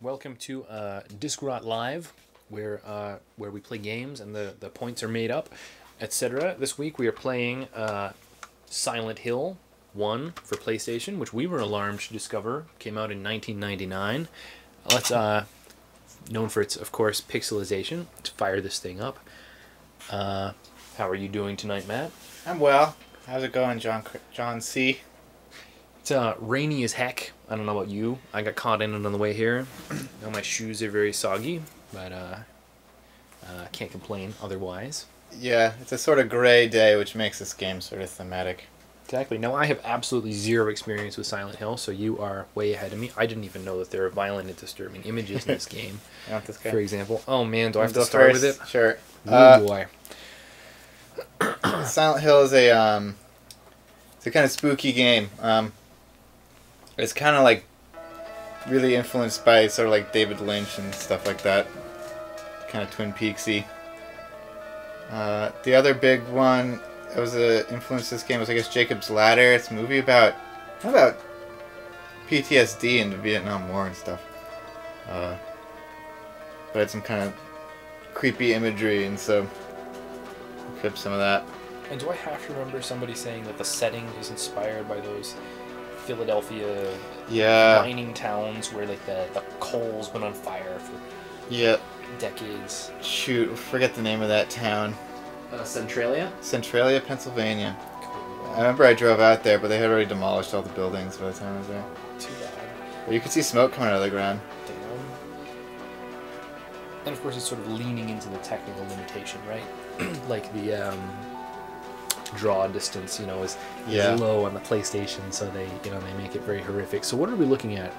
Welcome to uh, Disk Rot Live, where uh, where we play games and the, the points are made up, etc. This week we are playing uh, Silent Hill 1 for PlayStation, which we were alarmed to discover came out in 1999. Let's uh, known for its of course pixelization. Let's fire this thing up. Uh, how are you doing tonight, Matt? I'm well. How's it going, John? John C. It's uh, rainy as heck. I don't know about you. I got caught in it on the way here. now my shoes are very soggy, but uh, uh, can't complain otherwise. Yeah, it's a sort of gray day, which makes this game sort of thematic. Exactly. Now I have absolutely zero experience with Silent Hill, so you are way ahead of me. I didn't even know that there are violent and disturbing images in this game. This? For example, oh man, do I have to start first? with it? Sure. Oh Uh, boy. Silent Hill is a um, it's a kind of spooky game. Um, it's kind of like really influenced by sort of like David Lynch and stuff like that. Kind of Twin Peaksy. Uh, the other big one that was a influence this game was I guess Jacob's Ladder. It's a movie about about PTSD and the Vietnam War and stuff. Uh, but it's some kind of creepy imagery and so clip some of that. And do I have to remember somebody saying that the setting is inspired by those Philadelphia Yeah. mining towns where like the, the coals went on fire for Yeah. decades? Shoot, forget the name of that town. Uh, Centralia. Centralia, Pennsylvania. I remember I drove out there, but they had already demolished all the buildings by the time I was there. Too bad. You could see smoke coming out of the ground. Damn. And of course, it's sort of leaning into the technical limitation, right? like the um, draw distance, you know, is, is Yeah. low on the PlayStation, so they, you know, they make it very horrific. So what are we looking at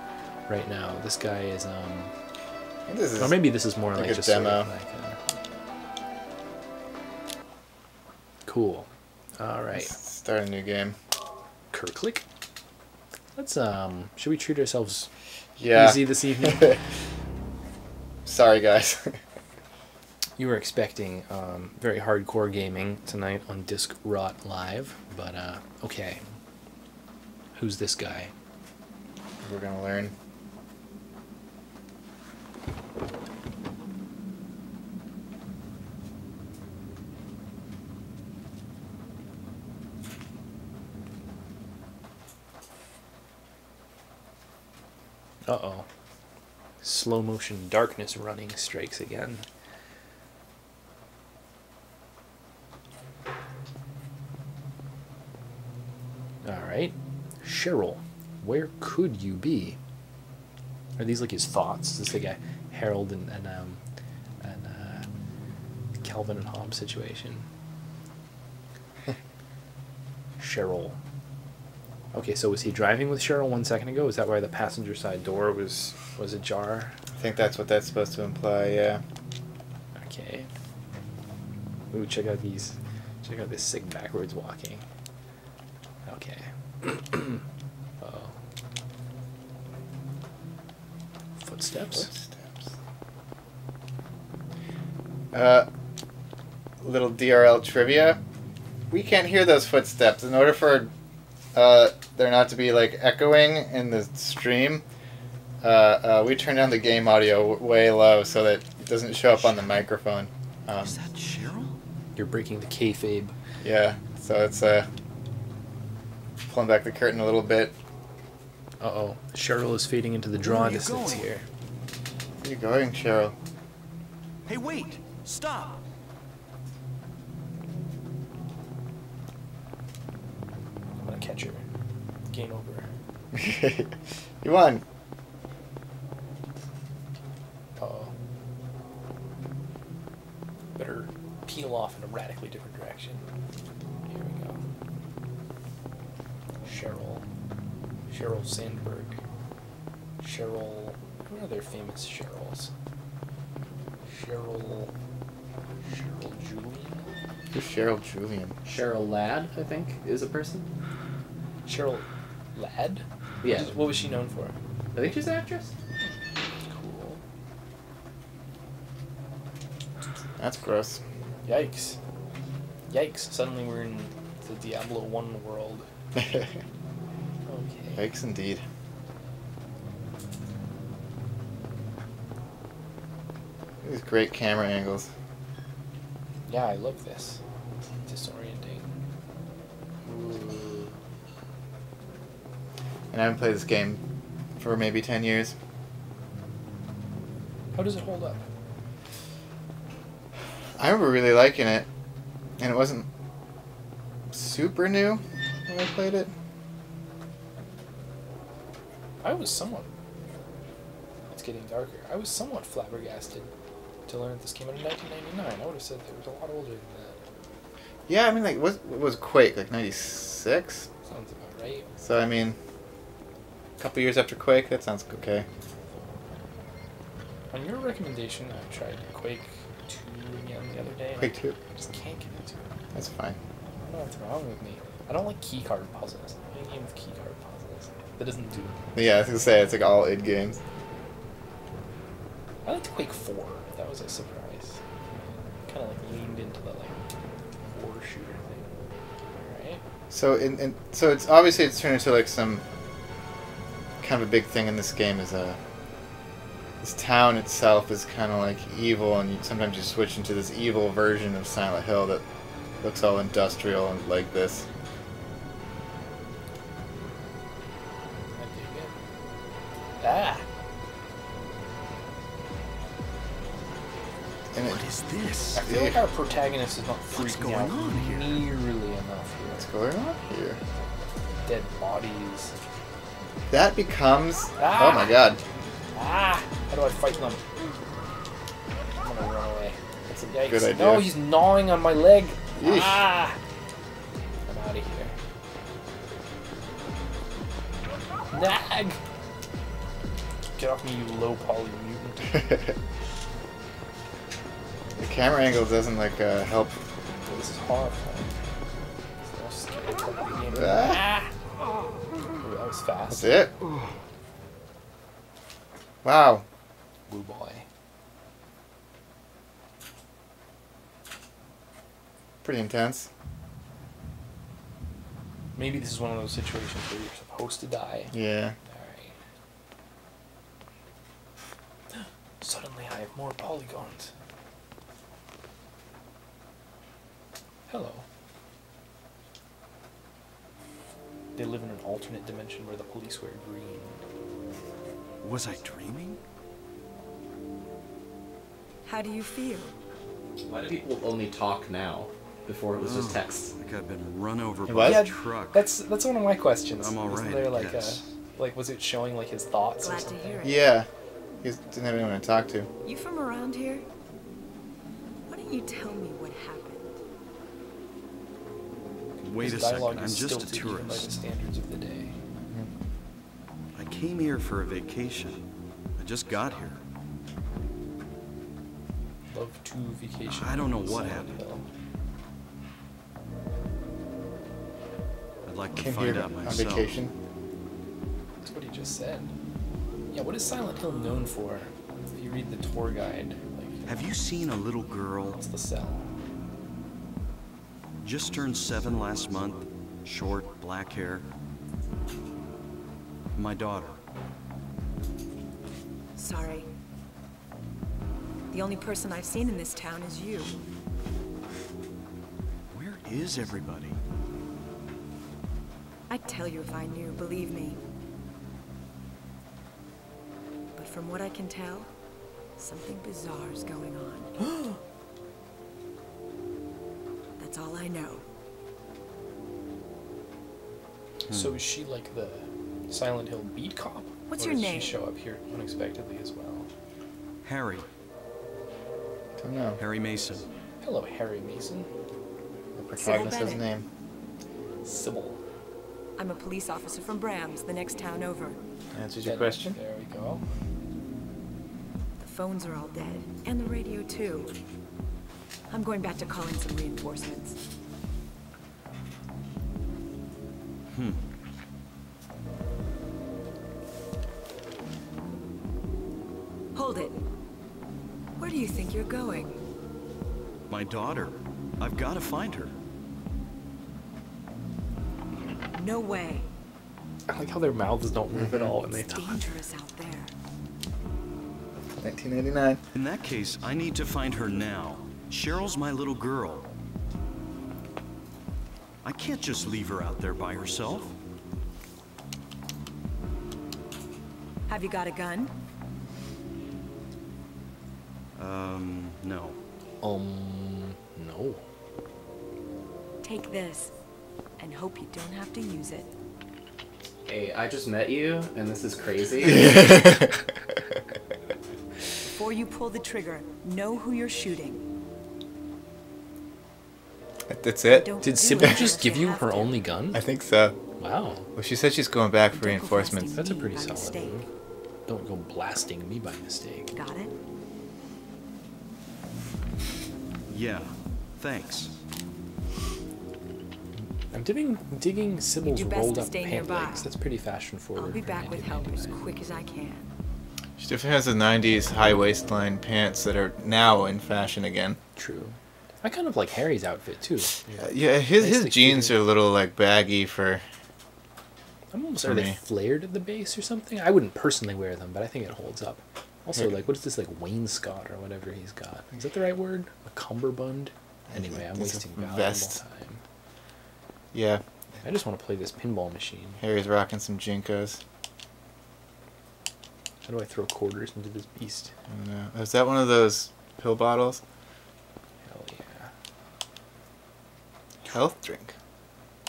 right now? This guy is, um, this is or maybe this is more like like, a just sort of demo. like a- cool. All right, start a new game. Kirklick. Let's um, should we treat ourselves Yeah. easy this evening? Sorry, guys. You were expecting um, very hardcore gaming tonight on Disk Rot Live, but uh, okay. Who's this guy? We're gonna learn. Uh oh. Slow motion darkness running strikes again. Alright. Cheryl, where could you be? Are these like his thoughts? Is this like a Harold and, and um and uh, Calvin and Hobbes situation? Cheryl. Okay, so was he driving with Cheryl one second ago? Is that why the passenger side door was was ajar? I think that's what that's supposed to imply. Yeah. Okay. Ooh, check out these. Check out this sick backwards walking. Okay. oh. Footsteps. Footsteps. Uh, little DRL trivia. We can't hear those footsteps. In order for uh, there not to be like echoing in the stream, uh, uh, we turn down the game audio w- way low so that it doesn't show up on the microphone. Um, Is that Cheryl? You're breaking the kayfabe. yeah, so it's uh, pulling back the curtain a little bit. Uh oh. Cheryl is fading into the Where draw distance going? here. Where are you going, Cheryl? Hey, wait! Stop! I'm gonna catch her. Game over. you won. Uh oh. Better peel off in a radically different direction. Here we go. Cheryl. Sheryl Sandberg. Cheryl. What are their famous Cheryls? Cheryl. Cheryl Julian? Who's Cheryl Julian? Cheryl Ladd, I think, is a person. Cheryl. Lad. Yeah. What was, what was she known for? I think she's an actress. Cool. That's gross. Yikes. Yikes. Suddenly we're in the Diablo 1 world. Okay. Yikes indeed. These great camera angles. Yeah, I love this. Disorienting. And I haven't played this game for maybe 10 years. How does it hold up? I remember really liking it, and it wasn't super new when I played it. I was somewhat. It's getting darker. I was somewhat flabbergasted to learn that this came out in 1999. I would have said that it was a lot older than that. Yeah, I mean, like, what, what was Quake? Like 96? Sounds about right. So, I mean, a couple years after Quake, that sounds okay. On your recommendation, I tried Quake 2 again the other day. Quake 2? I just can't get into it. That's fine. I don't know what's wrong with me. I don't like keycard puzzles. Any game with keycard puzzles. That doesn't do. Yeah, I was gonna say, it's like all id games. I liked Quake 4. That was a surprise. Kind of like leaned into the like horror shooter thing. Alright. So, in, in, so it's obviously it's turned into like some kind of a big thing in this game is a this town itself is kind of like evil, and you, sometimes you switch into this evil version of Silent Hill that looks all industrial and like this. I dig it. Ah! And it, What is this? I feel like our protagonist is not What's freaking going out on here? nearly enough here. what's going on here? Dead bodies. That becomes. Ah! Oh my god. Ah! How do I fight them? I'm gonna run away. That's a Yikes. good idea. No, he's gnawing on my leg. Yeesh. Ah! I'm out of here. Nag! Get off me, you low poly mutant. the camera angle doesn't like uh, help. Oh, this is horrifying. It's fast. That's it. Wow. Woo boy. Pretty intense. Maybe this is one of those situations where you're supposed to die. Yeah. Alright. Suddenly I have more polygons. Hello. They live in an alternate dimension where the police wear green. Was I dreaming? How do you feel? Why do people only talk now? Before it was just Oh, text. Like I've been run over It by was? a Yeah, truck. That's that's one of my questions. I'm all Wasn't right, there like guess. a like was it showing like his thoughts or Glad to hear it. Yeah. He didn't have anyone to talk to. You from around here? Why don't you tell me what happened? Wait His a second, I'm just a stilted the tourist. standards of the day. I came here for a vacation. I just got here. Love to vacation. I don't know what happened. I'd like to Came find here out on vacation. That's what he just said. Yeah, what is Silent Hill known for? If you read the tour guide, like Have you seen a little girl? what's the cell? Just turned seven last month. Short, black hair. My daughter. Sorry. The only person I've seen in this town is you. Where is everybody? I'd tell you if I knew, believe me. But from what I can tell, something bizarre's going on. That's all I know. Hmm. So is she like the Silent Hill beat cop? What's or your does name? she show up here unexpectedly as well? Harry. I Don't know. Harry Mason. Hello, Harry Mason. The protagonist has a name. Cybil. I'm a police officer from Brahms, the next town over. Answers your question. There we go. The phones are all dead, and the radio too. I'm going back to calling some reinforcements. Hmm. Hold it. Where do you think you're going? My daughter. I've got to find her. No way. I like how their mouths don't move at all when they talk. dangerous out there. 1989. In that case, I need to find her now. Cheryl's my little girl. I can't just leave her out there by herself. Have you got a gun? Um, no. Um, no. Take this. And hope you don't have to use it. Hey, I just met you, and this is crazy. Before you pull the trigger, know who you're shooting. That's it? Did do Cybil just give you her only gun? I think so. Wow. Well, she said she's going back for reinforcements. That's a pretty solid mistake. move. Don't go blasting me by mistake. Got it? Yeah, thanks. I'm digging, digging Cybil's rolled up stay pant nearby. legs. That's pretty fashion forward. I'll be back with help as quick as I can. She definitely has the 90s high waistline pants that are now in fashion again. True. I kind of like Harry's outfit too. Uh, yeah, his, his jeans are a little like baggy for. I'm almost For are they flared at the base or something? I wouldn't personally wear them, but I think it holds up. Also, Yeah. like, what is this like wainscot or whatever he's got? Is that the right word? A cummerbund? Anyway, I'm It's wasting valuable vest. time. Yeah, I just want to play this pinball machine. Harry's rocking some JNCOs. How do I throw quarters into this beast? I don't know. Is that one of those pill bottles? Hell yeah! Health drink.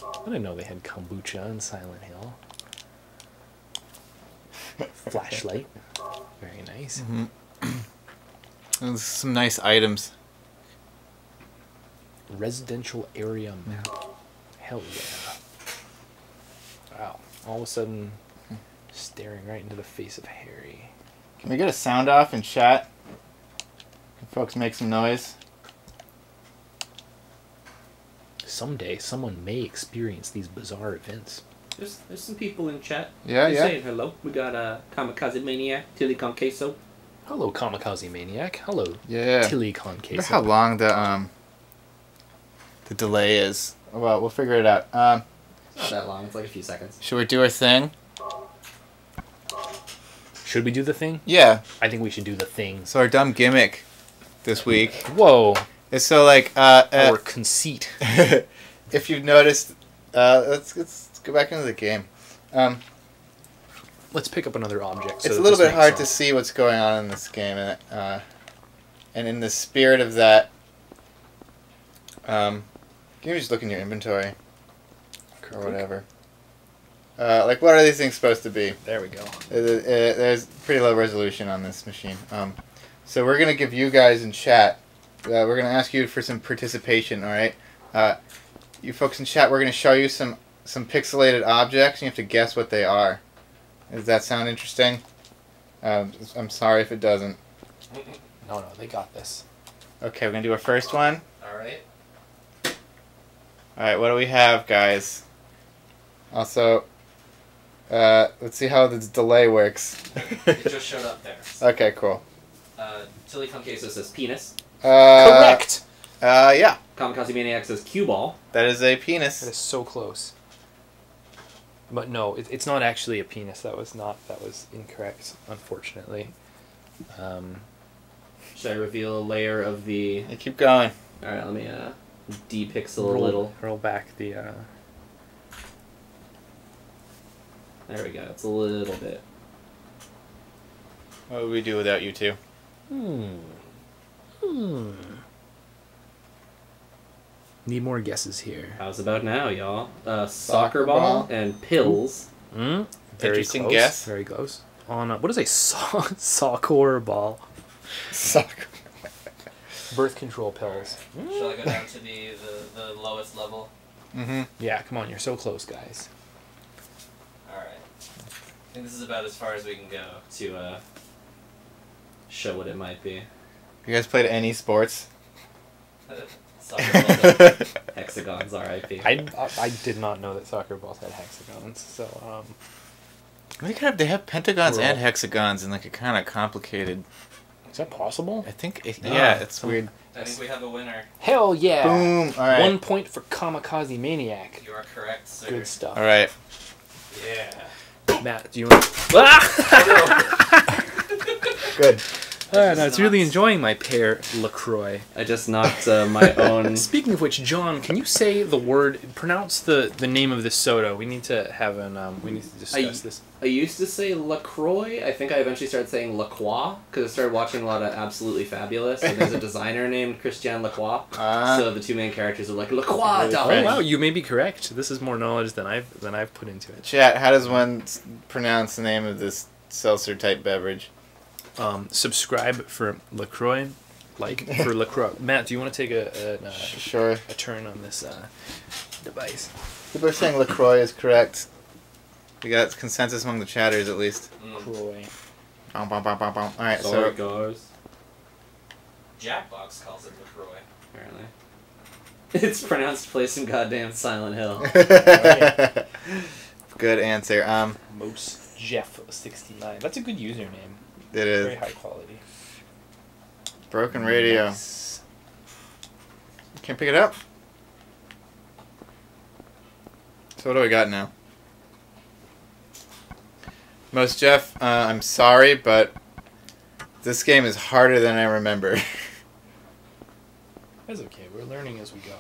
I didn't know they had kombucha in Silent Hill. Flashlight. Very nice. Mm-hmm. There's some nice items. Residential area map. Hell yeah. Wow. All of a sudden, staring right into the face of Harry. Can we get a sound off in chat? Can folks make some noise? Someday, someone may experience these bizarre events. There's there's some people in chat. Yeah, They're yeah. saying hello. We got uh, Kamikaze Maniac, Tilly Con Queso. Hello, Kamikaze Maniac. Hello, Yeah. Tilly Con wonder Queso. how long the um the delay is. Oh, Well, we'll figure it out. Um, It's not that long. It's like a few seconds. should we do our thing? Should we do the thing? Yeah. I think we should do the thing. So our dumb gimmick this week Whoa, is so like uh, uh our conceit. if you've noticed, uh, let's, let's go back into the game. Um, Let's pick up another object. so it's a little bit hard to see what's going on in this game, and uh, and in the spirit of that, um, can you just look in your inventory or whatever? Uh, like, what are these things supposed to be? There we go. Uh, uh, there's pretty low resolution on this machine. Um, so we're gonna give you guys in chat. Uh, we're gonna ask you for some participation. All right, uh, you folks in chat. We're gonna show you some some pixelated objects. And you have to guess what they are. Does that sound interesting? Um, I'm sorry if it doesn't. No, no, they got this. Okay, we're gonna do our first one. All right. All right, what do we have, guys? Also, uh, let's see how this delay works. It just showed up there. okay, cool. Uh, Tilly Con Queso says penis. Uh, Correct. Uh, yeah, Kamikaze Maniac says cue ball. that is a penis. is so close. But no, it, it's not actually a penis. That was not. That was incorrect. Unfortunately. Um, Should I reveal a layer of the? Yeah, keep going. All right, let me uh, depixel a little. Roll back the. Uh, There we go. It's a little bit. What would we do without you two? hmm. Hmm. Need more guesses here. How's about now, y'all? Uh, soccer, Soccer ball, ball. and pills. Hmm. Very Interesting close. guess. Very close. On a, what is a so- soccer ball? Soccer. Birth control pills. Shall I go down to the, the, the lowest level? Mm-hmm. Yeah, come on, you're so close, guys. Alright. I think this is about as far as we can go to uh, show what it might be. You guys played any sports? Hexagons, RIP. I, I, I did not know that soccer balls had hexagons, so um, They kind of they have pentagons Cool. and hexagons in like a kind of complicated Is that possible? I think. It, No. yeah, it's weird. I think we have a winner. Hell yeah! Boom. All right. One point for Kamikaze Maniac. You are correct, sir. Good stuff. All right. Yeah. Matt, do you want? Ah! Good. Ah, no, it's really enjoying my pear Lacroix. I just knocked uh, my own. Speaking of which, John, can you say the word? Pronounce the the name of this soda. We need to have an. Um, we need to discuss I- this. I used to say LaCroix. I think I eventually started saying LaCroix because I started watching a lot of Absolutely Fabulous. And there's a designer named Christian Lacroix. Ah. so the two main characters are like LaCroix, Really Oh wow, you may be correct. This is more knowledge than I've than I've put into it. Chat. How does one pronounce the name of this seltzer type beverage? Um, subscribe for Lacroix, like for Lacroix. Matt, do you want to take a a, uh, Sure. a turn on this uh, device? People are saying Lacroix is correct. We got consensus among the chatters at least. Croix. Bom, bom, bom, bom, bom. All right. Sorry, So guys. Jackbox calls it LaCroix. Apparently. It's pronounced place in goddamn Silent Hill. good answer. Um, Most Jeff sixty nine. That's a good username. It Very high quality. broken radio. Nice. Can't pick it up. So what do we got now? Most Jeff, uh, I'm sorry, but this game is harder than I remember. That's okay. We're learning as we go.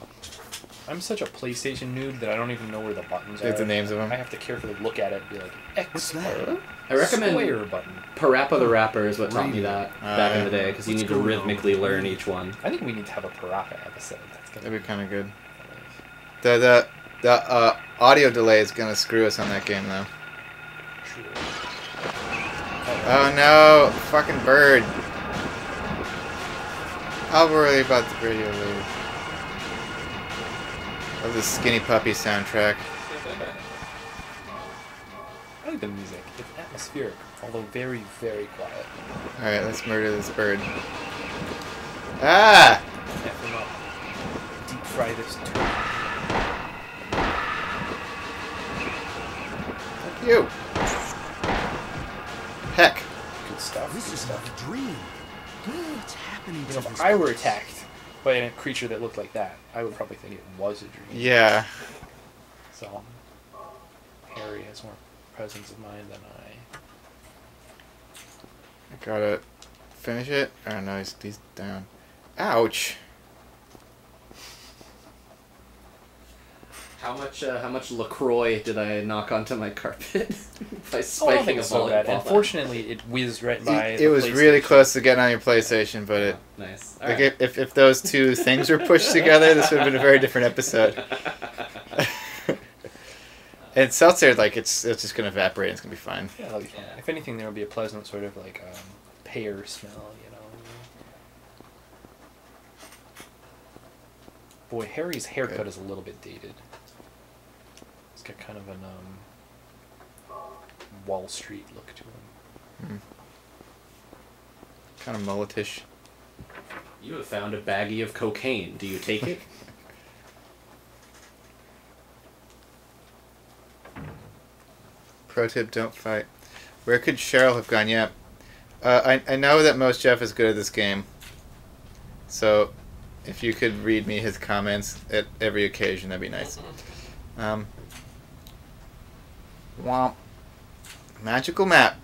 I'm such a PlayStation noob that I don't even know where the buttons You are. the names of them? I have to carefully look at it and be like, X What's that? Or I recommend square button. Parappa the Rapper is what taught me that Uh, back in the day because you need to going on? rhythmically learn each one. I think we need to have a Parappa episode. That's gonna That'd be kind of good. The the the uh, audio delay is gonna screw us on that game though. true. Oh no, fucking bird. I'll worry about the radio later. Love the Skinny Puppy soundtrack. I like the music. It's atmospheric, although very, very quiet. Alright, let's murder this bird. Ah! F them up. Deep fry this too. Fuck you! Heck. Good stuff. This good is stuff. like a dream. What's happening You to know, this if I were attacked by a creature that looked like that, I would probably think it was a dream. Yeah. So, Harry has more presence of mind than I. I gotta finish it. Oh no, he's, he's down. Ouch! How much uh, how much Lacroix did I knock onto my carpet by Oh, I don't spiking think a so volleyball? bad. Unfortunately, it whizzed right by. It, it was really close to getting on your PlayStation, but it. nice. Like Alright. if, if, if those two things were pushed together, this would have been a very different episode. and seltzer, like it's it's just gonna evaporate. and It's gonna be fine. Yeah, that'll be fine. Yeah. If anything, there will be a pleasant sort of like um, pear smell, you know. Boy, Harry's haircut Good. is a little bit dated. He's got kind of an um, Wall Street look to him. Kind of mulletish. You have found a baggie of cocaine. Do you take it? Pro tip: Don't fight. Where could Cheryl have gone? Yeah, uh, I I know that most Jeff is good at this game. So, if you could read me his comments at every occasion, that'd be nice. Um. Womp. Magical map.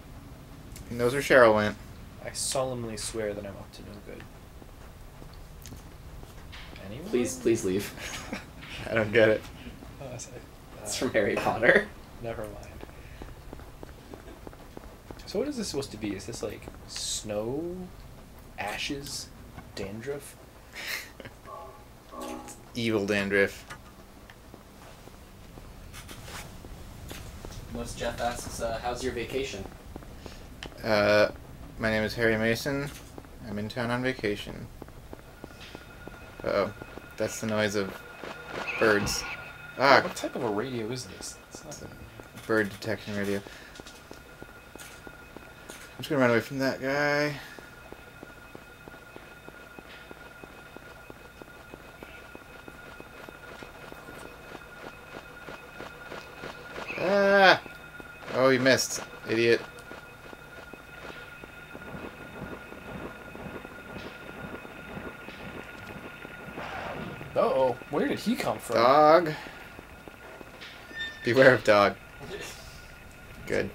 He knows where Cheryl went. I solemnly swear that I'm up to no good. Anyone? please, please leave. I don't get it. Oh, that's, uh, It's from Harry Potter. Never mind. So what is this supposed to be? Is this like snow, ashes, dandruff? Evil dandruff. Most Jeff asks, uh, "How's your vacation?" Uh, my name is Harry Mason. I'm in town on vacation. Uh oh, that's the noise of birds. Ah, What type of a radio is this? It's not. bird detection radio. I'm just going to run away from that guy. Ah! Oh, you missed, idiot. Oh Where did he come from? Dog. Beware of dog. Good.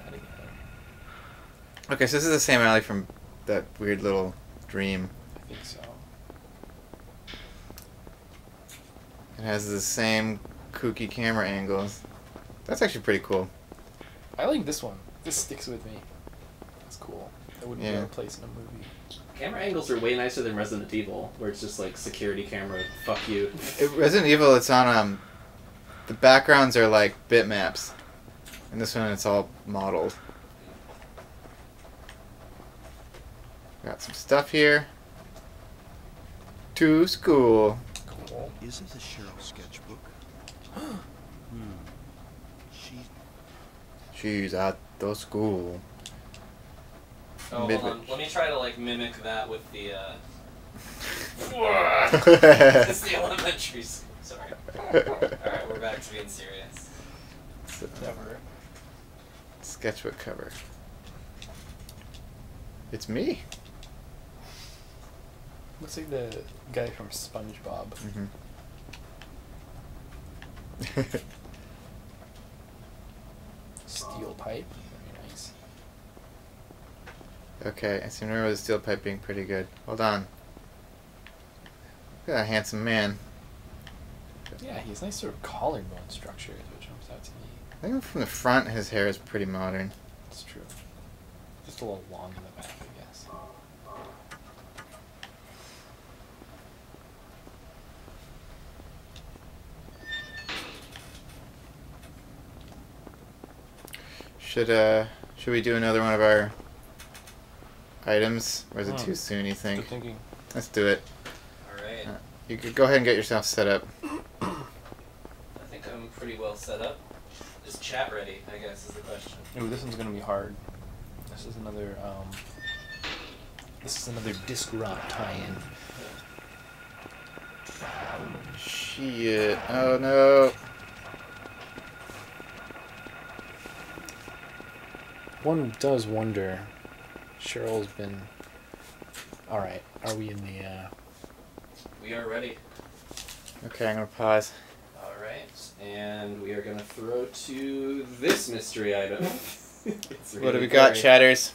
Okay, so this is the same alley from that weird little dream. I think so. It has the same kooky camera angles. That's actually pretty cool. I like this one. This sticks with me. That's cool. That wouldn't be Yeah. out of place in a movie. Camera angles are way nicer than Resident Evil, where it's just like security camera, fuck you. It, Resident Evil, it's on um, the backgrounds are like bitmaps, and this one it's all modeled. Got some stuff here. To school. Cool. Is it a Cheryl sketchbook? hmm. She. She's at the school. Oh, Mid- hold on. Let me try to like mimic that with the. uh... Sketchbook it's the elementary school. Sorry. All right, we're back to being serious. Sketchbook cover. It's me. Looks like the guy from SpongeBob. Mm-hmm. Steel pipe. Very nice. okay, I seem to remember the steel pipe being pretty good. Hold on. Look at that handsome man. Yeah, he has nice sort of collarbone structure, is what jumps out to me. I think from the front, his hair is pretty modern. It's true. Just a little long in the back, Should uh, should we do another one of our items, or is it too soon? You Good think? thinking. Let's do it. All right. Uh, You could go ahead and get yourself set up. I think I'm pretty well set up. Is chat ready? I guess is the question. Ooh, this one's gonna be hard. This is another, um... This is another Disk Rot tie-in. Shit! Oh no! One does wonder. Cheryl's been... Alright, are we in the, uh... We are ready. Okay, I'm gonna pause. All right, and we are gonna throw to this mystery item. It's What do we got, blurry. chatters?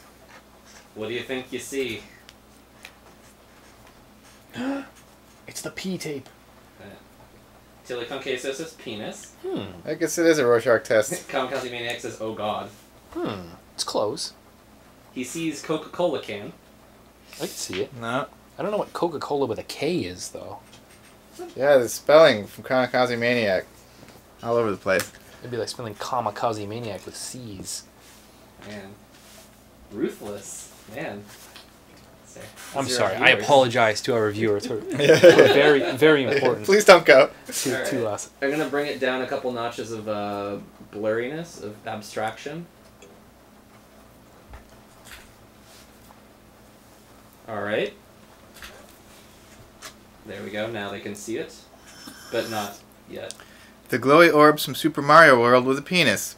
What do you think you see? It's the P-tape! Teleconque says penis. Hmm. I guess it is a Rorschach test. Kamikaze Maniac says, oh god. Hmm. It's close. He sees Coca Cola can. I can see it. No. I don't know what Coca-Cola with a K is, though. Yeah, the spelling from Kamikaze Maniac. All over the place. It'd be like spelling Kamikaze Maniac with C's. Man. Ruthless. Man. Say, I'm these are sorry. I apologize to our viewers. Who are very, very important Please don't go. to, Alright. to us. I'm gonna bring it down a couple notches of uh, blurriness, of abstraction. Alright. There we go, now they can see it. But not yet. The glowy orbs from Super Mario World with a penis.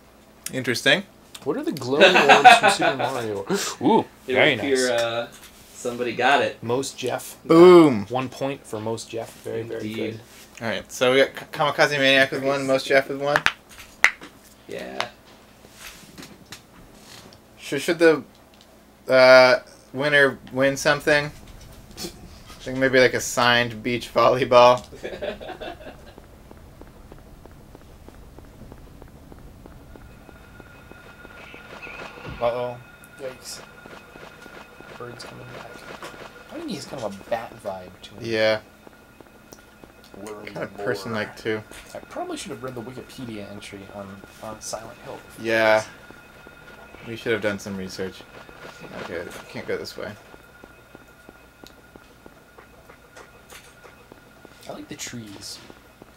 Interesting. What are the glowing orbs from Super Mario? Ooh, It very would appear, nice. uh, somebody got it. Most Jeff. Boom. One point for most Jeff. Very, very Indeed. good. All right, so we got Kamikaze Maniac with one, Most Jeff with one. Yeah. Should, should the uh, winner win something? I think maybe like a signed beach volleyball. Uh oh. Yikes. Bird's coming back. I think he's kind of a bat vibe to him. Yeah, kind of person like too. I probably should have read the Wikipedia entry on, on Silent Hill. Yeah. We should have done some research. Okay, can't go this way. I like the trees.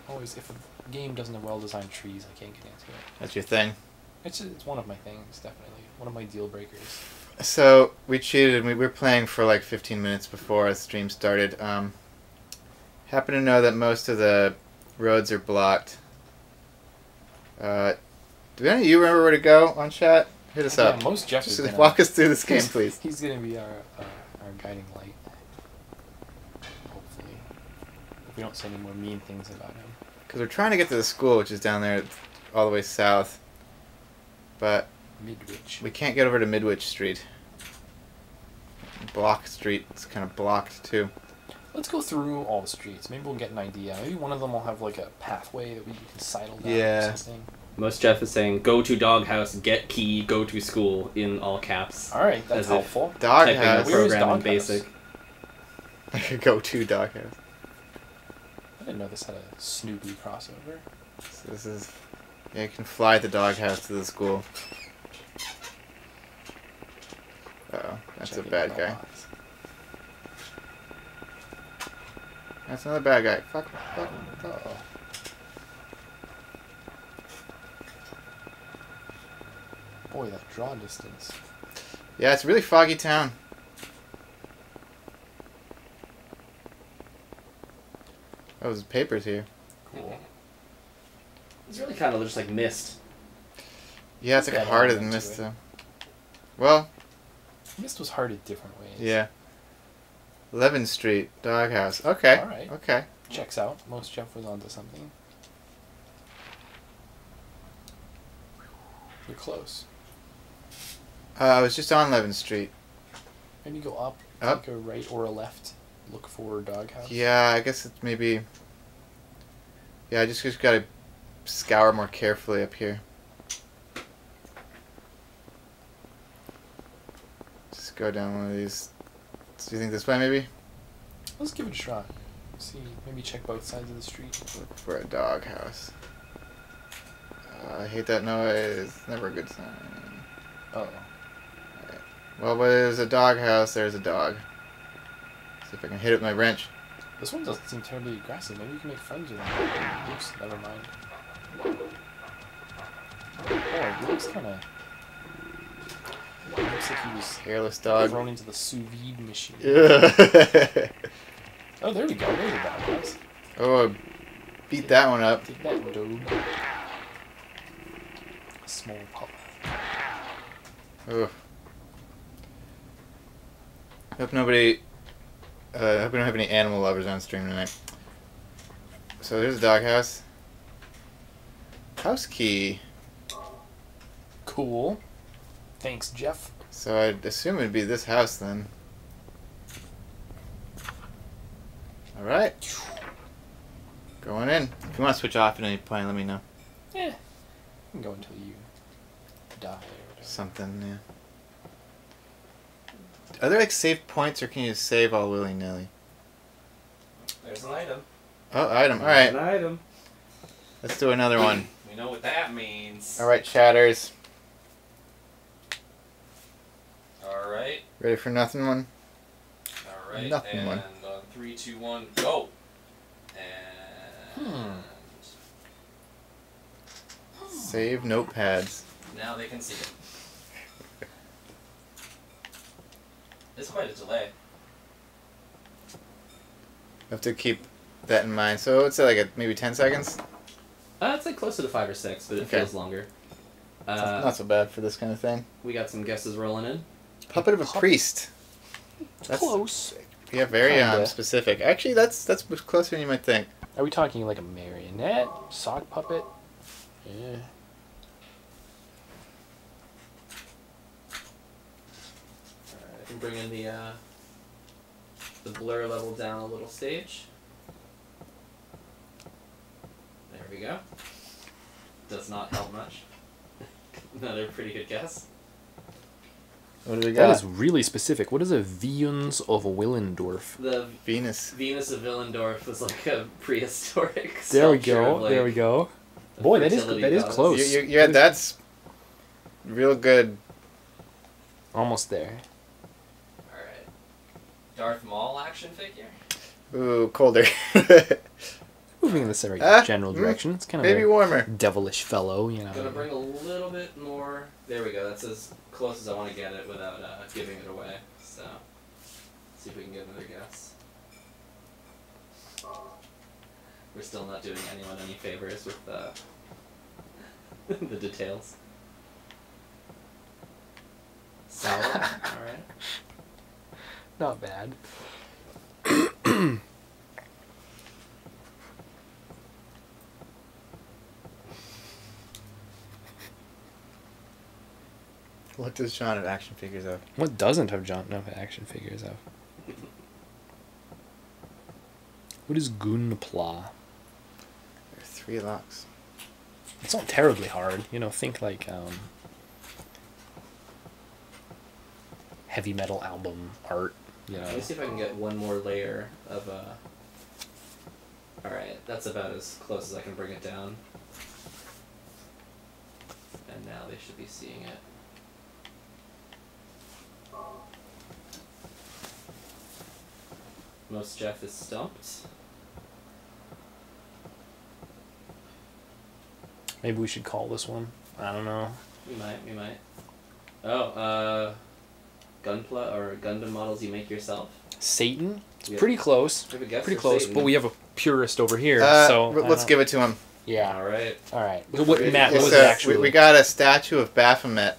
Always, if a game doesn't have well-designed trees, I can't get into it. That's your thing. It's it's one of my things, definitely. One of my deal breakers. So we cheated. And we were playing for like 15 minutes before the stream started. Um, happen to know that most of the roads are blocked. Uh, do any of you remember where to go on chat? Hit us Yeah, up. most Jeff is gonna, walk us through this game, please. He's gonna be our uh, our guiding light. Hopefully, if we don't say any more mean things about him. Because we're trying to get to the school, which is down there all the way south. But Midwich. we can't get over to Midwich Street. Bloch Street is kind of blocked too. Let's go through all the streets. Maybe we'll get an idea. Maybe one of them will have like a pathway that we can sidle down Yeah. or something. Most Jeff is saying, "Go to doghouse, get key, go to school" in all caps. All right, that's helpful. Doghouse. Typing the Where is program in Doghouse? basic. Like a go-to doghouse. I didn't know this had a Snoopy crossover. So this is. Yeah, you can fly the doghouse to the school. Oh, that's a bad guy. box. That's another bad guy. Fuck, fuck, fuck. Uh-oh. Boy, that draw distance. Yeah, it's a really foggy town. Oh, there's papers here. Cool. It's really kind of just like mist. Yeah, it's It's like got harder than mist, though. Well, Myst was hard in different ways. yeah. Levin Street, doghouse. Okay. Alright. Okay. Checks out. Most Jeff was onto something. You're close. Uh, I was just on Levin Street. Maybe go up, Up? take a right or a left. Look for doghouse. Yeah, I guess it's maybe. Yeah, I just, just gotta scour more carefully up here. Just go down one of these. Do you think this way, maybe? Let's give it a shot. See, maybe check both sides of the street. Look for a doghouse. Uh, I hate that noise. Never a good sign. Oh. Well, but there's a doghouse. There's a dog. See if I can hit it with my wrench. This one doesn't seem terribly aggressive. Maybe we can make friends with him. Oops, never mind. Oh, he looks kind of. Looks like he was Hairless dog. thrown into the sous vide machine. Yeah. Oh, there we go. There's a doghouse. oh, I beat that one up. Take that, dog. A small pup. Ugh. Hope nobody. Uh, hope we don't have any animal lovers on stream tonight. So there's a doghouse. House House key. Cool. Thanks, Jeff. So I'd assume it'd be this house then. All right. Going in. If you want to switch off at any point, let me know. Yeah. You can go until you die or. Something, yeah. Are there like save points, or can you just save all willy nilly? There's an item. Oh, item. All There's An item. let's do another one. We know what that means. All right, chatters. All right. Ready for nothing one? All right. Nothing and one. on three, two, one, go. And Hmm. Save notepads. now they can see it. It's quite a delay. have to keep that in mind. So it's like a, maybe ten seconds. Uh, it's like closer to five or six, but it Okay. feels longer. Uh, not so bad for this kind of thing. we got some guesses rolling in. Puppet of a Pup- priest. That's- close. Yeah, very um, specific. Actually, that's that's closer than you might think. Are we talking like a marionette? Sock puppet? Yeah. Alright, I can bring in the uh, the blur level down a little stage. There we go. Does not help much. Another pretty good guess. What do we got? is really specific. What is a Vians of Willendorf? The Venus. Venus of Willendorf was like a prehistoric. There we go. of, there we go. Boy, that is fertility that is goddess. close. You, you, yeah, that's real good. Almost there. Alright. Darth Maul action figure? Ooh, colder. Moving in the very Ah, general mm, direction. It's kind of Maybe a warmer. devilish fellow, you know. Gonna bring a little bit more. There we go. That's as close as I want to get it without uh, giving it away. So, see if we can get another guess. We're still not doing anyone any favors with uh, the details. Sour. All right not bad. what does John have action figures of? What doesn't have John have action figures of? What is Gunpla? There are three locks. It's not terribly hard. You know, think like um, heavy metal album art you know, Let me see if I can get one more layer of uh. Alright, that's about as close as I can bring it down. And now they should be seeing it. Most Jeff is stumped. maybe we should call this one. I don't know. We might, we might. Oh, uh. Gunpla or Gundam models you make yourself? Satan. It's Yeah. pretty close. Have a Pretty close, Satan. but we have a purist over here. Uh, so r- I let's give it to him. Yeah. Alright. All right. So what, Matt? What was it we- actually? we, got a statue of Baphomet.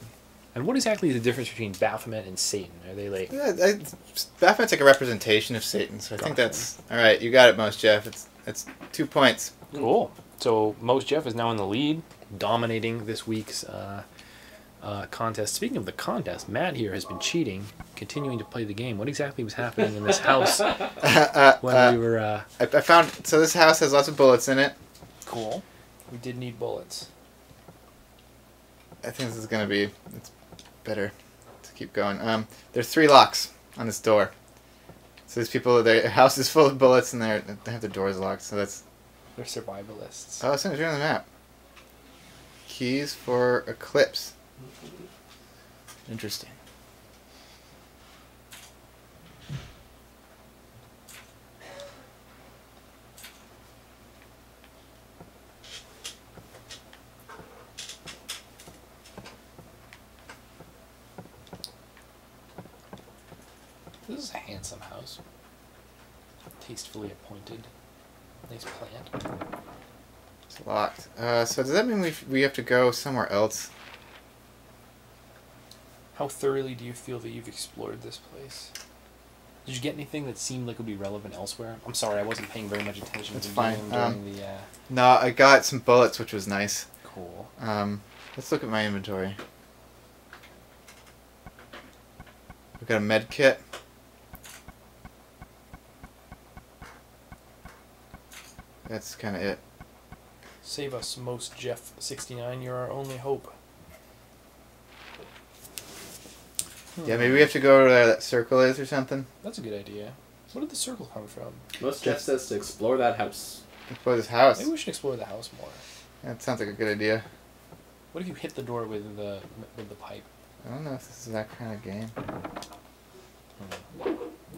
and what exactly is the difference between Baphomet and Satan? Are they like? Yeah, I, Baphomet's like a representation of Satan, so I think that's all right. You got it, most Jeff. It's it's two points. Cool. So Most Jeff is now in the lead, dominating this week's uh, uh, contest. Speaking of the contest, Matt here has been cheating, continuing to play the game. What exactly was happening in this house uh, when uh, we were? Uh, I, I found so this house has lots of bullets in it. cool. We did need bullets. I think this is gonna be it's better to keep going. Um, there's three locks on this door. So these people, their house is full of bullets and they're, they have their doors locked. So that's They're survivalists. oh, it's on the map. Keys for Eclipse. Interesting. This is a handsome house. Tastefully appointed. Nice plant. It's locked. Uh, so does that mean we we have to go somewhere else? How thoroughly do you feel that you've explored this place? Did you get anything that seemed like it would be relevant elsewhere? I'm sorry, I wasn't paying very much attention That's to fine. during Um, the uh, No, I got some bullets, which was nice. cool. Um, let's look at my inventory. We got a med kit. That's kind of it. Save us, most Jeff 69. You're our only hope. Yeah, maybe we have to go to where that circle is or something. That's a good idea. Where did the circle come from? Most Jeff says to explore that house. Explore this house. Maybe we should explore the house more. That sounds like a good idea. What if you hit the door with the with the pipe? I don't know if this is that kind of game. Hmm.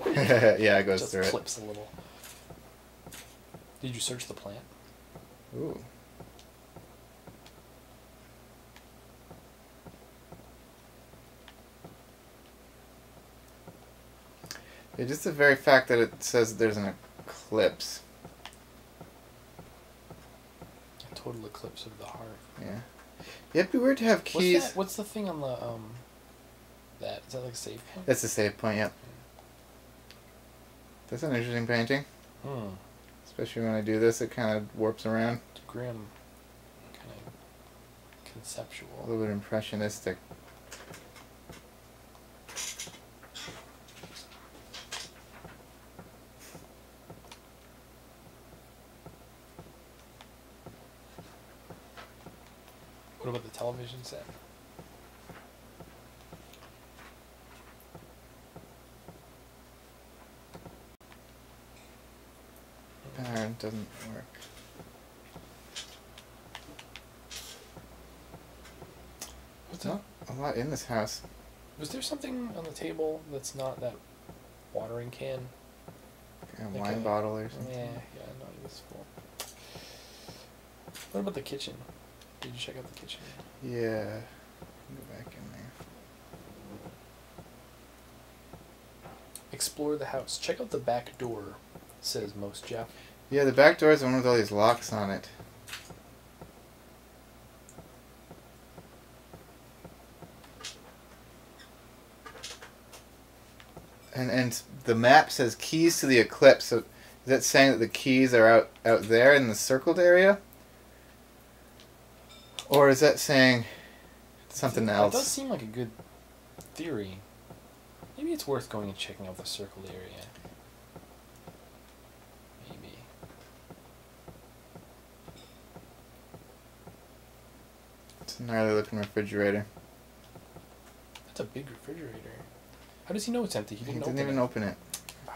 yeah, it goes Just through it. clips a little. Did you search the plant? Ooh. Yeah, just the very fact that it says there's an eclipse. A total eclipse of the heart. Yeah. Yeah, it'd be weird to have What's keys. that? What's the thing on the um? That is that like a save point? That's the save point, yep. That's an interesting painting. Hmm. Especially when I do this, it kind of warps around. It's grim. Kind of conceptual. A little bit impressionistic. What about the television set? It doesn't work. What's Not a lot in this house. Was there something on the table that's not that watering can? A Like wine a- bottle or something? Yeah, yeah, not useful. What about the kitchen? Did you check out the kitchen? Yeah. Go back in there. Explore the house. Check out the back door, says most Jeff. Yeah, the back door is the one with all these locks on it. And and the map says keys to the eclipse. So is that saying that the keys are out out there in the circled area? Or is that saying something else? That does seem like a good theory, maybe it's worth going and checking out the circled area. Maybe. It's a gnarly looking refrigerator. That's a big refrigerator. How does he know it's empty? He He didn't, didn't open even it. open it.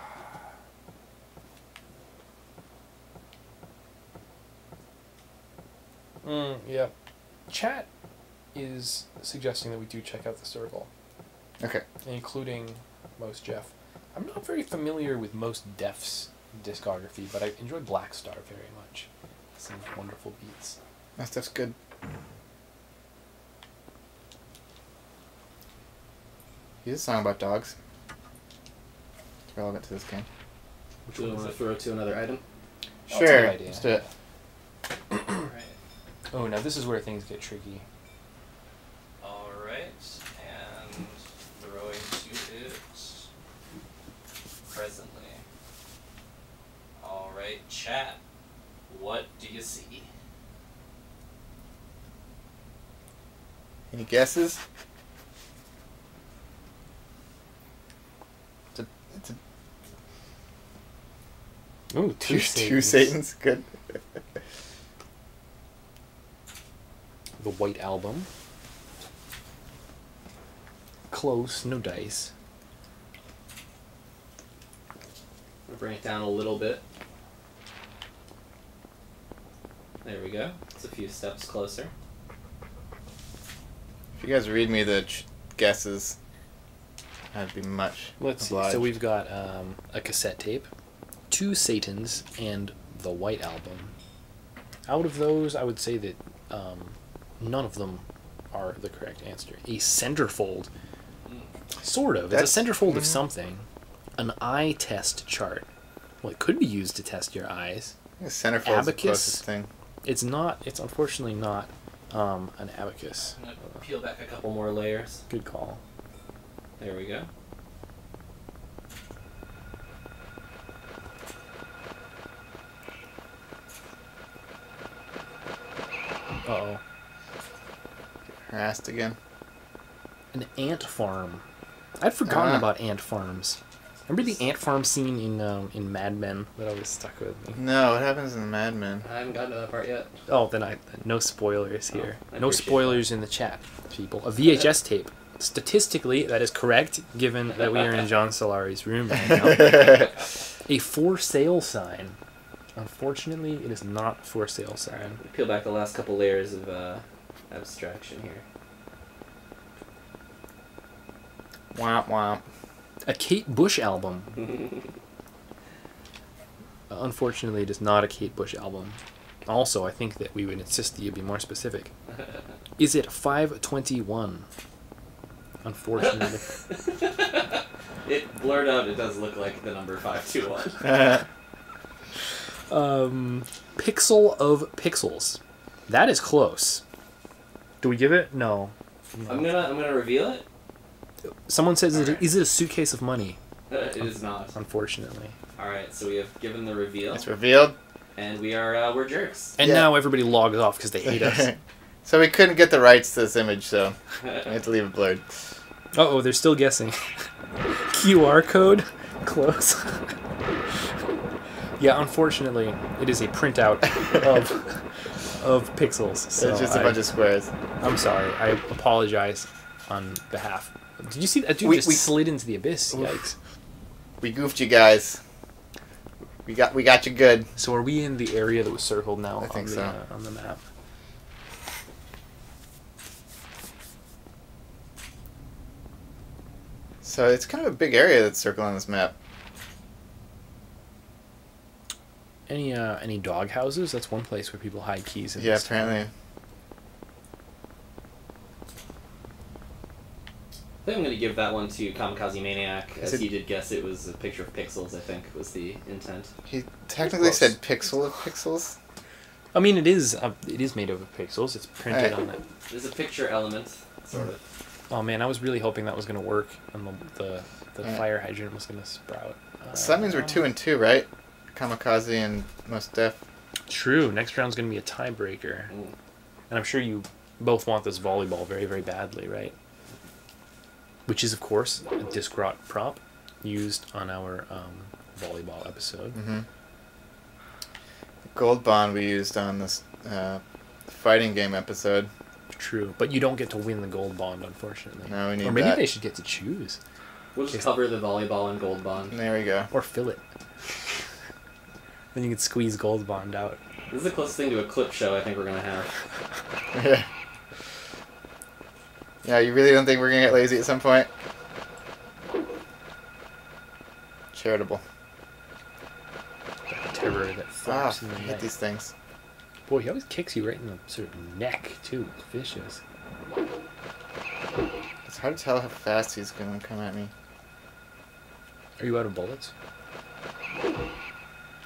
Mm, yeah. Chat is suggesting that we do check out the circle, Okay. including most Jeff. I'm not very familiar with Mos Def's discography, but I enjoy Black Star very much. Some wonderful beats. That stuff's good. He's a song about dogs. It's relevant to this game. Which Do we one want to throw to another item? It's a Sure. good idea. Let's do it. Alright. Oh, now this is where things get tricky. Alright, and throwing to it presently. Alright, chat. What do you see? Any guesses? It's a, it's a Ooh, two, two Satans. Good. The White Album. Close, no dice. I'll bring it down a little bit. There we go. It's a few steps closer. If you guys read me the ch- guesses, I'd be much Let's see. So we've got um, a cassette tape, two Satans, and the White Album. Out of those, I would say that um, none of them are the correct answer. A centerfold, sort of. That's- it's a centerfold of mhm. something. An eye test chart. Well, it could be used to test your eyes. I think centerfold's the abacus. closest thing. It's not. It's unfortunately not um, an abacus. I'm gonna peel back a couple more layers. Good call. There we go. Uh oh. Harassed again. An ant farm. I'd forgotten Ah. about ant farms. Remember the ant farm scene in um, in Mad Men that always stuck with me? No, what happens in the Mad Men? I haven't gotten to that part yet. Oh, then I no spoilers here. Oh, no appreciate spoilers in the chat, people. A VHS tape. Statistically, that is correct, given that we are in John Solari's room right now. A for sale sign. Unfortunately, it is not for sale sign. Peel back the last couple layers of uh, abstraction here. womp womp. A Kate Bush album. Unfortunately, it is not a Kate Bush album. Also, I think that we would insist that you be more specific. Is it 521? Unfortunately. it blurred out. It does look like the number five two one. um, Pixel of Pixels. That is close. Do we give it? No. I'm gonna I'm gonna reveal it. Someone says, is it- is it a suitcase of money? it is not. Unfortunately. All right, so we have given the reveal, It's revealed. and we are uh, we're jerks. And Yeah. now everybody logs off because they hate us. so we couldn't get the rights to this image, so we had to leave it blurred. Uh oh, they're still guessing. QR code? Close. yeah, unfortunately, it is a printout of of pixels. So it's just a I, bunch of squares. I'm sorry. I apologize on behalf. Did you see that dude We- just we- slid into the abyss? Yikes. We goofed you guys. We got we got you good. So are we in the area that was circled now I on, think the, so. uh, on the map? So it's kind of a big area that's circled on this map. Any uh, any dog houses? That's one place where people hide keys. In Yeah, this town. apparently. I think I'm gonna give that one to Kamikaze Maniac, Is as it- he did guess it was a picture of pixels. I think was the intent. He technically said pixel of pixels. I mean, it is uh, it is made of pixels. It's printed Alright. on it. There's a picture element, sort of. Oh man, I was really hoping that was gonna work, and the the, the Yeah. fire hydrant was gonna sprout. Uh, So that means we're two and two, right? Kamikaze and Most Def. True. Next round's gonna be a tiebreaker, Mm. and I'm sure you both want this volleyball very very badly, right? which is of course a Disk Rot prop used on our um, volleyball episode. Mm-hmm. Gold bond we used on this uh, fighting game episode. True, but you don't get to win the gold bond, unfortunately. No, we need or maybe that. they should get to choose We'll just cover the volleyball and gold bond. There we go. or fill it. Then you can squeeze gold bond out. This is the closest thing to a clip show I think we're gonna have. Yeah. Yeah, you really don't think we're gonna get lazy at some point? Charitable. That terror that Ah, flaps I in the hate neck. these things. Boy, he always kicks you right in the sort of neck too. Vicious. It's hard to tell how fast he's gonna come at me. Are you out of bullets?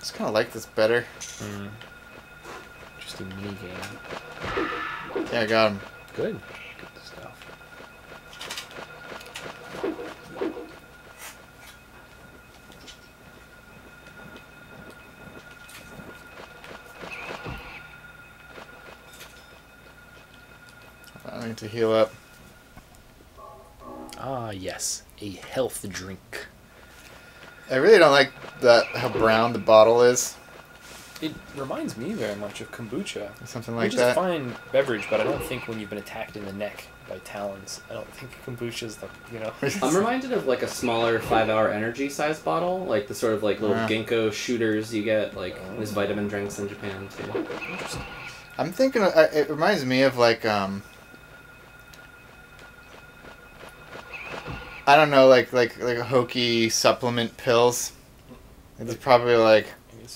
I just kind of like this better. Mm. Just a mini game. Yeah, I got him. Good. Good stuff. I need to heal up. Ah, yes. A health drink. I really don't like that how brown the bottle is. It reminds me very much of kombucha. Or something like which is that. a fine beverage, but I don't think when you've been attacked in the neck by talons, I don't think kombucha's the, you know. I'm reminded of like a smaller five hour energy size bottle, like the sort of like little Ah. ginkgo shooters you get like these vitamin drinks in Japan too. I'm thinking. Of, uh, it reminds me of like um. I don't know, like like like hokey supplement pills. It's probably like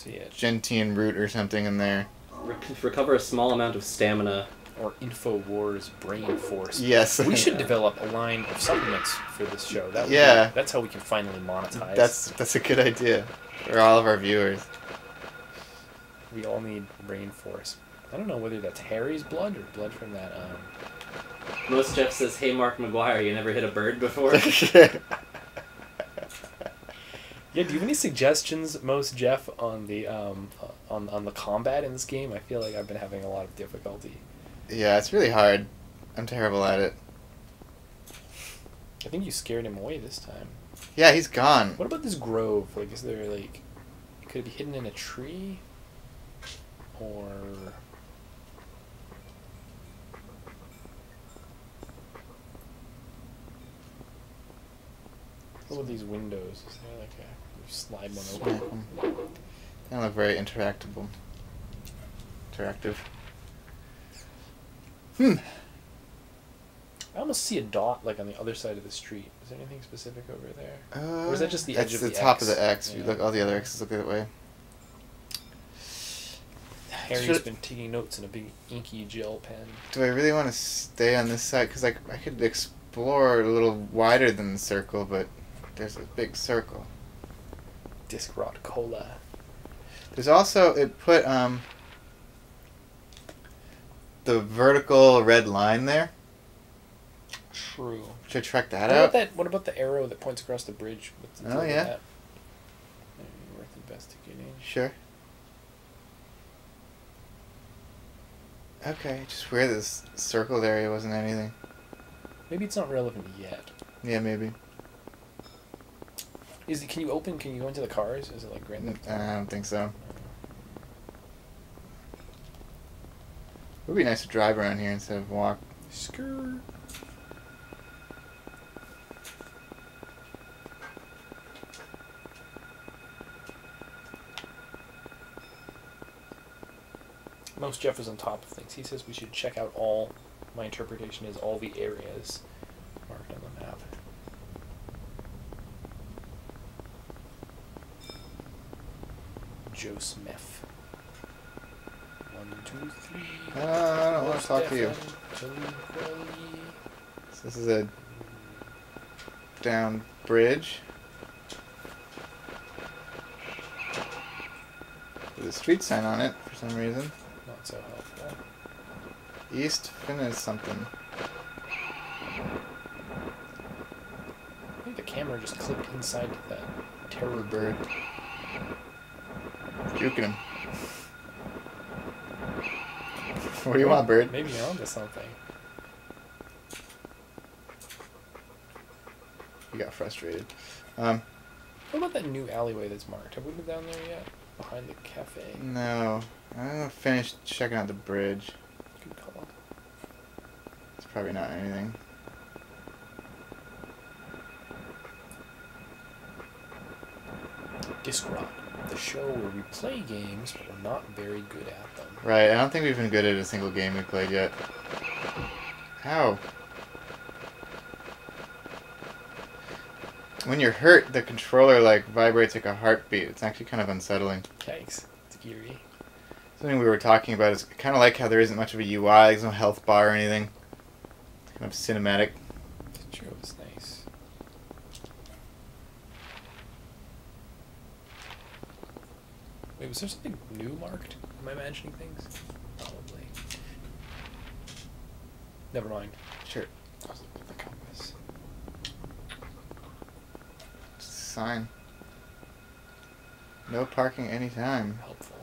it. gentian root or something in there. Re- recover a small amount of stamina. Or Infowars Brain Force. Yes. We should develop a line of supplements for this show. That would be- Yeah. that's how we can finally monetize. That's that's a good idea for all of our viewers. we all need Brain Force. I don't know whether that's Harry's blood or blood from that. Um, Most Jeff says, "Hey, Mark McGwire, you never hit a bird before." Yeah, do you have any suggestions, most Jeff, on the um, on on the combat in this game? I feel like I've been having a lot of difficulty. yeah, it's really hard. I'm terrible at it. I think you scared him away this time. Yeah, he's gone. What about this grove? Like, is there like, could it be hidden in a tree, or? What about these windows? Is there like a slide one Smack open? 'em. They look very interactable. Interactive. Hmm. I almost see a dot like on the other side of the street. Is there anything specific over there? Uh, Or is that just the edge of the, the top X? of the X. You look, all the other X's look that way. Harry's Should- been taking notes in a big inky gel pen. Do I really want to stay on this side? Because like I could explore a little wider than the circle, but there's a big circle. Disk Rot cola. There's also it put um the vertical red line there. True. Should I track that What about out? that? What about the arrow that points across the bridge? The Oh, yeah. that? Maybe worth investigating. Sure. Okay, just weird this circled area wasn't anything. Maybe it's not relevant yet. Yeah, maybe. Is it? Can you open? Can you go into the cars? Is it like Grand Theft? I don't think so. It would be nice to drive around here instead of walk. Skrr. Most Jeff is on top of things. He says we should check out all. My interpretation is all the areas marked on the map. Joe Smith. One, two, three. Uh, I don't want to talk to you. Jeff and Delinquent. So this is a down bridge. With a street sign on it for some reason. Not so helpful. East Finnish something. I think the camera just clipped inside that terror Bird. Juking him. What do you want, bird? Maybe you're onto something. You got frustrated. Um, What about that new alleyway that's marked? Have we been down there yet? Behind the cafe. no, I finished checking out the bridge. Good call. It's probably not anything. Disk Rot, show where we play games but we're not very good at them. Right, I don't think we've been good at a single game we played yet. How? When you're hurt, the controller like vibrates like a heartbeat. It's actually kind of unsettling. Yikes. It's eerie. Something we were talking about is kind of like how there isn't much of a UI. There's no health bar or anything. Kind of cinematic. The show is nice. Wait, was there something new marked? Am I imagining things? Probably. Never mind. Sure. I was looking at the compass. Just a sign. No parking anytime. Helpful.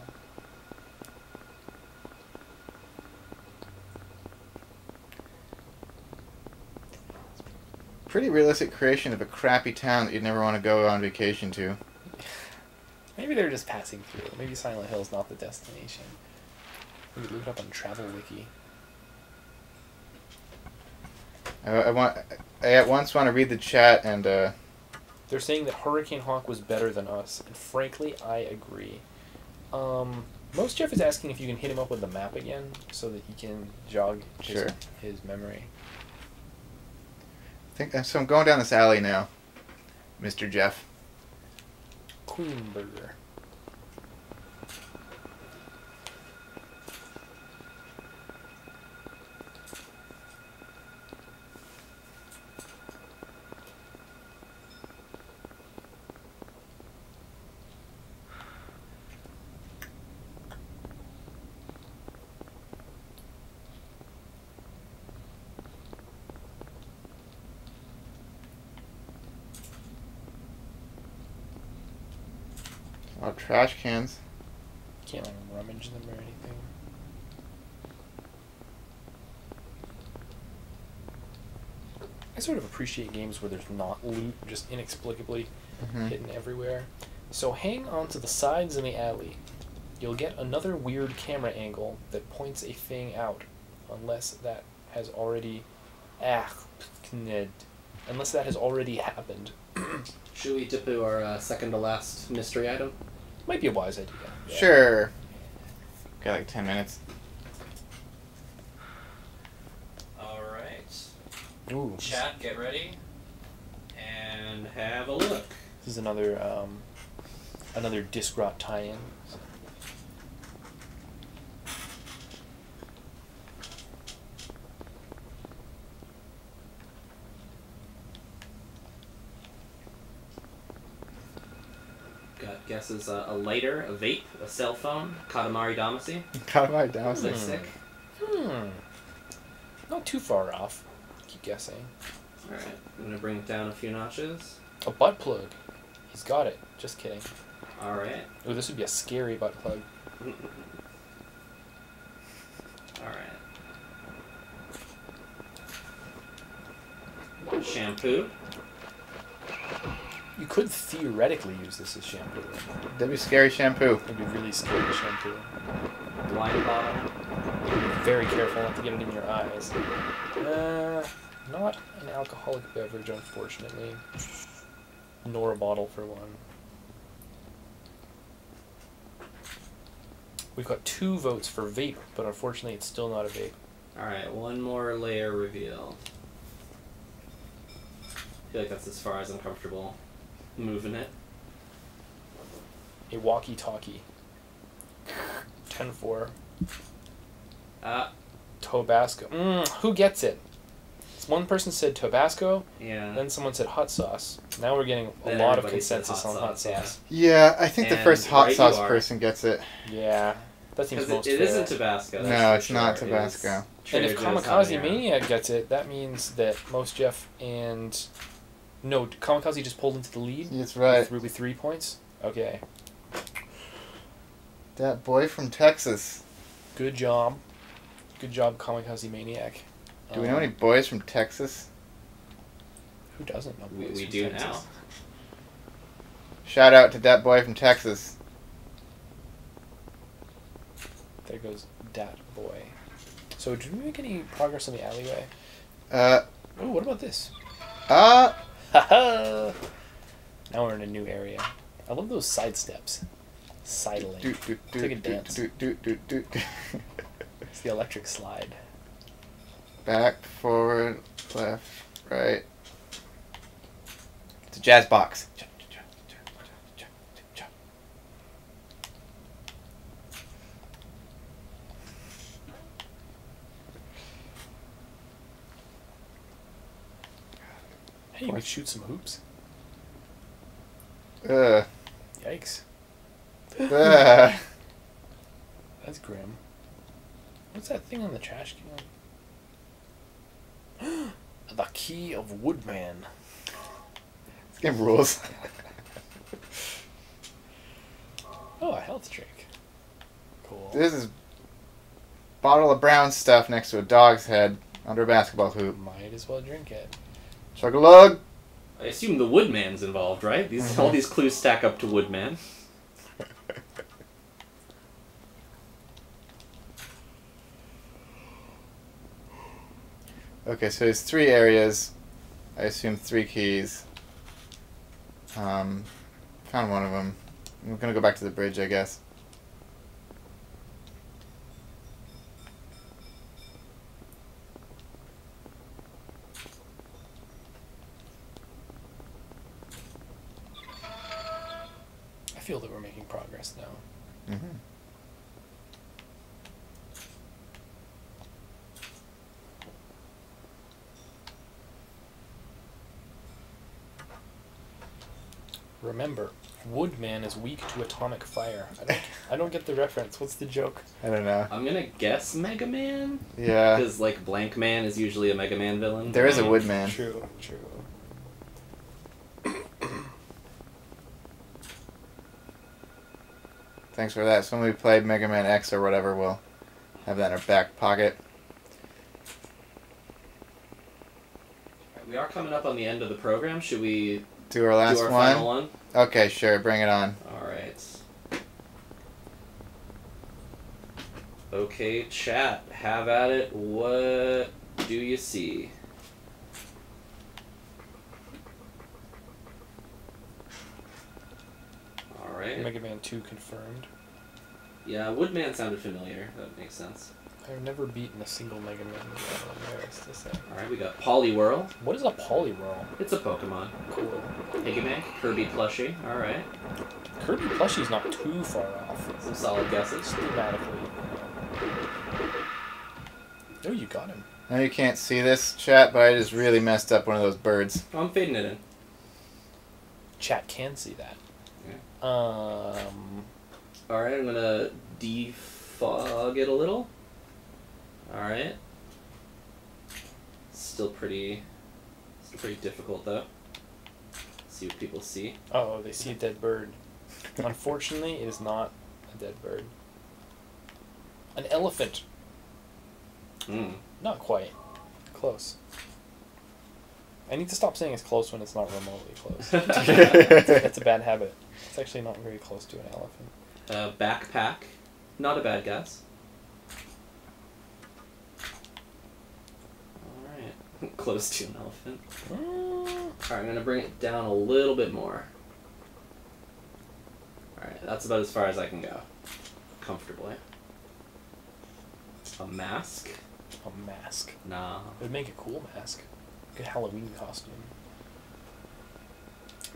Pretty realistic creation of a crappy town that you'd never want to go on vacation to. Maybe they're just passing through. Maybe Silent Hill's not the destination. We could look it up on Travel Wiki. I, I want. I at once want to read the chat and uh, They're saying that Hurricane Hawk was better than us, and frankly, I agree. Um, most Jeff is asking if you can hit him up with the map again, so that he can jog his, Sure. his memory. think so. I'm going down this alley now, Mr. Jeff. Queen Burger. Trash cans. Can't like rummage them or anything. I sort of appreciate games where there's not loot just inexplicably Mhm. hidden everywhere. So hang on to the sides in the alley. You'll get another weird camera angle that points a thing out, unless that has already ah, kned. unless that has already happened. Should we dip to our uh, second to last mystery item? Might be a wise idea. yeah. Sure. Got like ten minutes. All right. Ooh, Chat, get ready, and have a look. This is another um, another Disk Rot tie-in. Got guesses: uh, a lighter, a vape, a cell phone, Katamari Damacy. Katamari Damacy. Looks sick. Hmm. Not too far off. Keep guessing. All right, I'm gonna bring it down a few notches. A butt plug. He's got it. Just kidding. All right. Oh, this would be a scary butt plug. All right. Shampoo. You could theoretically use this as shampoo. That'd be scary shampoo. It'd be really scary shampoo. Wine bottle. Be very careful not to get it in your eyes. Uh, not an alcoholic beverage, unfortunately. Nor a bottle for one. We've got two votes for vape, but unfortunately it's still not a vape. All right, one more layer reveal. I feel like that's as far as I'm comfortable moving it. A walkie-talkie. 10-4. Ah, Tabasco. Mm, who gets it? One person said Tabasco, yeah. then someone said hot sauce. Now we're getting a Then lot of consensus hot on hot sauce, yeah. Yeah, I think the first hot right sauce person gets it. Yeah, that seems 'Cause most it, it fair. isn't Tabasco. No, it's not sure. It is Tabasco. And if Joe's Kamikaze habanero. Maniac gets it, that means that most Jeff and no Kamikaze just pulled into the lead. That's right. With, with three points. Okay, That boy from Texas. good job, good job, Kamikaze Maniac. Do we know any Um, boys from Texas? Who doesn't know? We, boys we from do Texas? now. Shout out to that boy from Texas. There goes that Boy. So did we make any progress in the alleyway? Uh, Oh, what about this? uh, Haha! now we're in a new area. I love those side steps. Sidling. do, do, do, Take a do, dance. do, do, do, do, do. It's the electric slide. Back, forward, left, right. It's a jazz box. Hey, we shoot some hoops. Ugh. Yikes. Ugh. That's grim. What's that thing on the trash can? the key of Woodman. This game rules. Oh, a health drink. Cool. This is bottle of brown stuff next to a dog's head under a basketball hoop. Might as well drink it. Chug a lug. I assume the Woodman's involved, right? These all these clues stack up to Woodman. Okay, so there's three areas. I assume three keys. Um, found one of them. I'm gonna go back to the bridge, I guess. I feel that we're making progress now. Mm-hmm. Remember, Woodman is weak to atomic fire. I don't, I don't get the reference. What's the joke? I don't know. I'm gonna guess Mega Man Yeah, because like Blank Man is usually a Mega Man villain. there is a Um, woodman. True, true. Thanks for that. So when we play Mega Man X or whatever, we'll have that in our back pocket. We are coming up on the end of the program. Should we Do our last do our one. final one? Okay, sure. Bring it on. All right. Okay, chat. Have at it. What do you see? All right. Mega Man 2 confirmed. Yeah, Woodman sounded familiar. That makes sense. I've never beaten a single Mega Man game, I'm embarrassed to say. All right, we got Poliwhirl. What is a Poliwhirl? It's a Pokemon. Cool. Piggybank, Kirby plushie. All right. Kirby plushie's not too far off. Some solid guesses. Thematically. Oh, you got him. I know you can't see this chat, but I just really messed up one of those birds. Oh, I'm fading it in. Chat can see that. Yeah. Um, All right, I'm gonna defog it a little. All right. Still pretty, still pretty difficult though. see what people see. oh, they see a dead bird. Unfortunately, it is not a dead bird. An elephant. Mm. Not quite. Close. I need to stop saying it's close when it's not remotely close. That's a bad habit. It's actually not very close to an elephant. Uh, backpack, not a bad guess. All right, close to an elephant. Mm, All right, I'm gonna bring it down a little bit more. All right, that's about as far as I can go, comfortably. A mask? a mask. Nah. It would make a cool mask. A Halloween costume.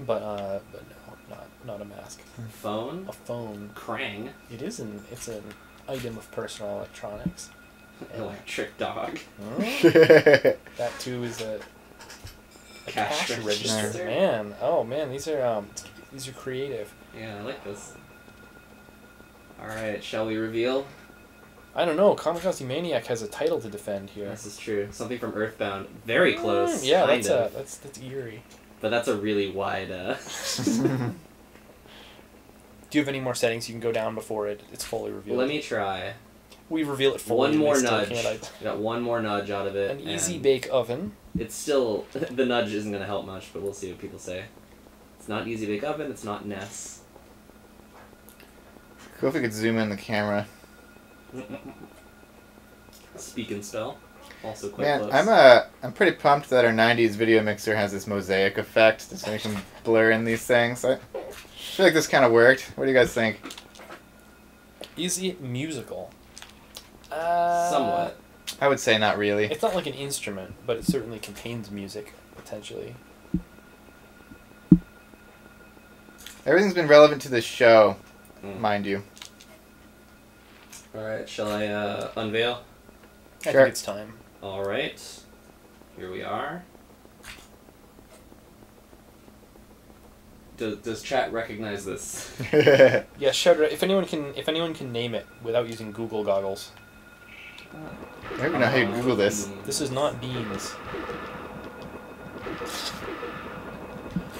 But uh, but no, not not a mask. A phone? A phone. Krang? It is an it's an item of personal electronics. Electric dog? That too is a, a Cash cash, register. register. Man, oh man, these are um these are creative. Yeah, I like this. Alright, shall we reveal? I don't know. Kamikaze Maniac has a title to defend here. This is true. Something from Earthbound. Very close. Mm, yeah, that's of. a that's that's eerie. But that's a really wide. Uh... Do you have any more settings you can go down before it it's fully revealed? Let me try. We reveal it fully. one more nudge. can't Got one more nudge out of it. An easy bake oven. it's still the nudge isn't gonna help much, but we'll see what people say. It's not easy bake oven. It's not Ness. Cool if we could zoom in the camera. Speak and spell. Also quite Man, close. I'm uh, I'm pretty pumped that our '90s video mixer has this mosaic effect to make them blur in these things. I feel like this kind of worked. What do you guys think? Is it musical? Uh, Somewhat. I would say not really. It's not like an instrument, but it certainly contains music potentially. Everything's been relevant to the show, Mm. mind you. All right. Shall I uh, unveil? I Sure. think it's time. All right. Here we are. Does, does chat recognize this? Yeah, shout it out. If anyone can, if anyone can name it without using Google goggles, I don't even know how you Google this. This is not beans.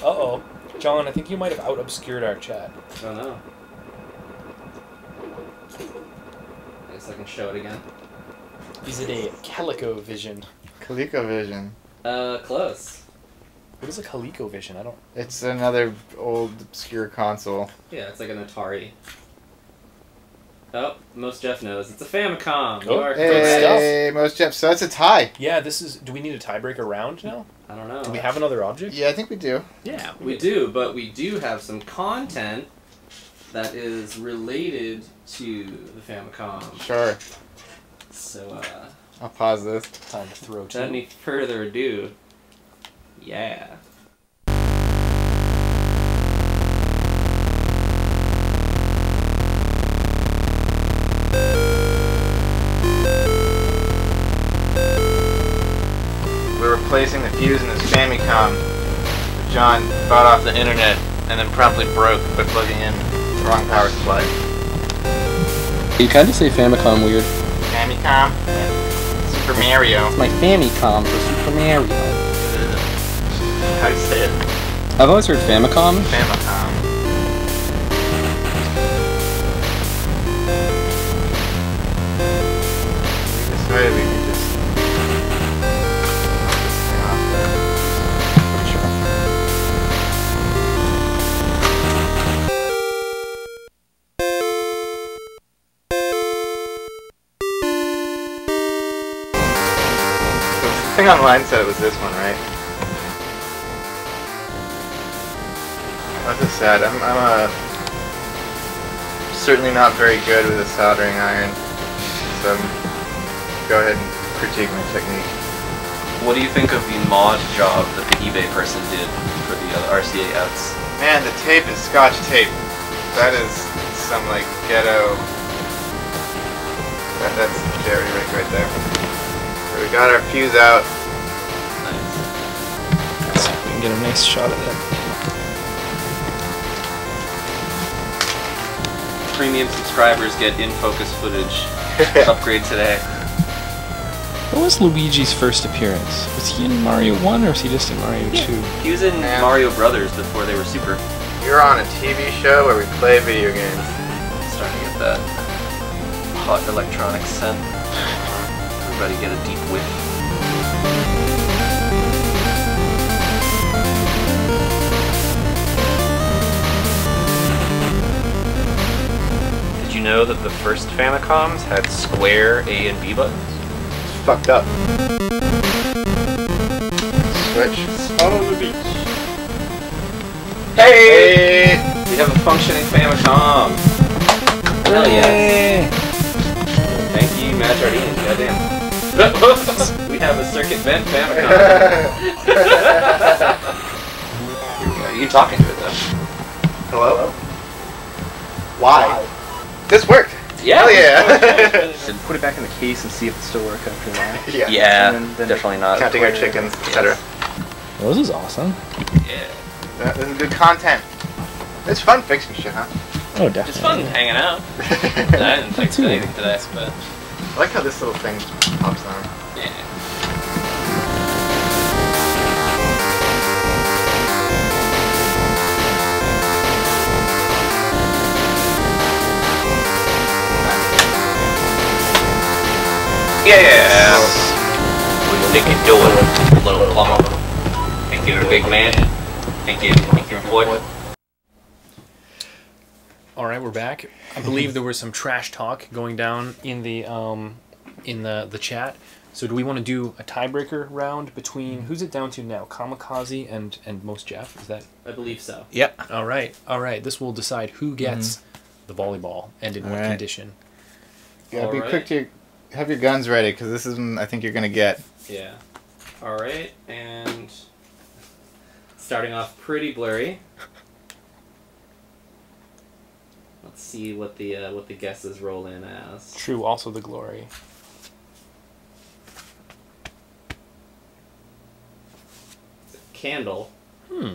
Uh oh, John, I think you might have out obscured our chat. I don't know. I guess I can show it again. Is it a CalicoVision? ColecoVision. Uh, close. What is a ColecoVision? I don't. It's another old obscure console. Yeah, it's like an Atari. Oh, most Jeff knows. It's a Famicom. Oh, are Good correct. stuff. Hey, most Jeff. So it's a tie. Yeah, this is. Do we need a tiebreaker round now? I don't know. Do we have another object? Yeah, I think we do. Yeah, We do, but we do have some content that is related to the Famicom. Sure. So, uh, I'll pause this. Time to throw two. without any further ado, yeah. Replacing the fuse in his Famicom John bought off the internet and then promptly broke by plugging in the wrong power supply. You kind of say Famicom weird. Famicom? Super Mario. My Famicom for Super Mario. How do you say it? I've always heard Famicom. Famicom. We thing online said it was this one, right? That's just sad. I'm, I'm uh, certainly not very good with a soldering iron, so go ahead and critique my technique. What do you think of the mod job that the eBay person did for the uh, RCA outs? Man, the tape is scotch tape. That is some like ghetto. That, that's Jerry Rick right there. So we got our fuse out. Nice. Let's see if we can get a nice shot of that. Premium subscribers get in focus footage. Upgrade today. What was Luigi's first appearance? Was he in Mario 1 or was he just in Mario 2? He was in Yeah. Mario Brothers before they were super. You're on a TV show where we play video games. Starting to get that hot electronic scent. Everybody get a deep whiff. Did you know that the first Famicoms had square A and B buttons? It's fucked up. Switch. On the beach. Hey! We have a functioning Famicom. Hell yes. Thank you, Matt Jardine. Goddamn. we have a circuit bent Famicom. you can talk into it though. Hello? Why? This worked. Yeah. Hell yeah. Put it back in the case and see if it still works after that. yeah. Yeah, then- then- definitely not. Counting our chickens, etc. Well, this is awesome. Yeah. That is good content. It's fun fixing shit, huh? Oh, definitely. It's fun hanging out. I didn't fix anything today, but I like how this little thing pops on. yeah. Yeah. think you do it, little plumber. Think you're big man? Think you think you're important? All right, we're back. I believe there was some trash talk going down in the um, in the the chat. So do we want to do a tiebreaker round between who's it down to now? Kamikaze and and Mos Def. Is that I believe so. Yep. all right? All right. This will decide who gets the volleyball and in what All right. condition. Gotta be Alright. quick to your, have your guns ready because this is one I think you're gonna get. Yeah. All right, and starting off pretty blurry. Let's see what the uh, what the guesses roll in as. True. Also the glory. Candle. Hmm.